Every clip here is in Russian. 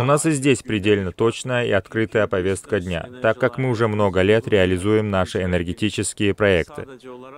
У нас и здесь предельно точная и открытая повестка дня, так как мы уже много лет реализуем наши энергетические проекты.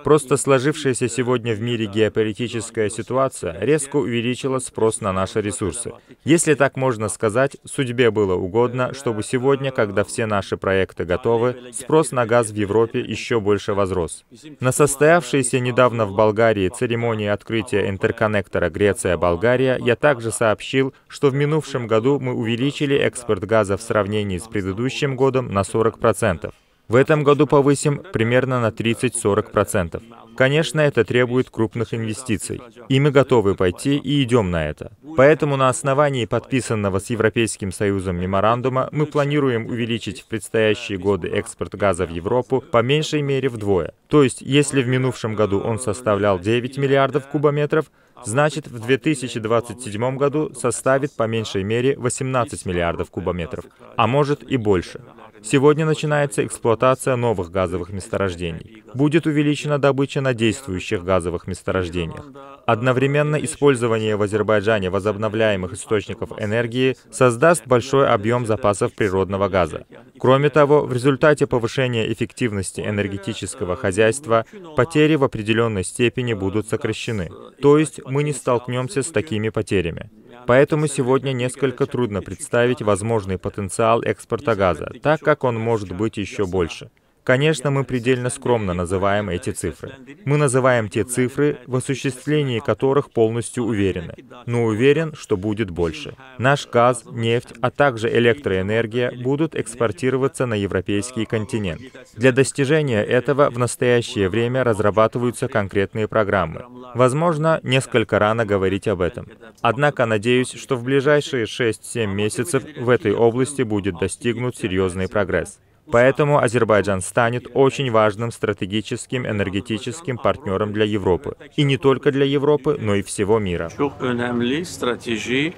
Просто сложившаяся сегодня в мире геополитическая ситуация резко увеличила спрос на наши ресурсы. Если так можно сказать, судьбе было угодно, чтобы сегодня, когда все наши проекты готовы, спрос на газ в Европе еще больше возрос. На состоявшейся недавно в Болгарии церемонии открытия интерконнектора Греция-Болгария я также сообщил, что в минувшем году мы увеличили экспорт газа в сравнении с предыдущим годом на 40%. В этом году повысим примерно на 30-40%. Конечно, это требует крупных инвестиций. И мы готовы пойти и идем на это. Поэтому на основании подписанного с Европейским Союзом меморандума мы планируем увеличить в предстоящие годы экспорт газа в Европу по меньшей мере вдвое. То есть, если в минувшем году он составлял 9 миллиардов кубометров, значит в 2027 году составит по меньшей мере 18 миллиардов кубометров, а может и больше. Сегодня начинается эксплуатация новых газовых месторождений. Будет увеличена добыча на действующих газовых месторождениях. Одновременно использование в Азербайджане возобновляемых источников энергии создаст большой объем запасов природного газа. Кроме того, в результате повышения эффективности энергетического хозяйства потери в определенной степени будут сокращены. То есть мы не столкнемся с такими потерями. Поэтому сегодня несколько трудно представить возможный потенциал экспорта газа, так как он может быть еще больше. Конечно, мы предельно скромно называем эти цифры. Мы называем те цифры, в осуществлении которых полностью уверены, но уверен, что будет больше. Наш газ, нефть, а также электроэнергия будут экспортироваться на европейский континент. Для достижения этого в настоящее время разрабатываются конкретные программы. Возможно, несколько рано говорить об этом. Однако надеюсь, что в ближайшие 6-7 месяцев в этой области будет достигнут серьезный прогресс. Поэтому Азербайджан станет очень важным стратегическим энергетическим партнером для Европы. И не только для Европы, но и всего мира. çox önəmli strateji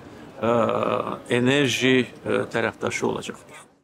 enerji.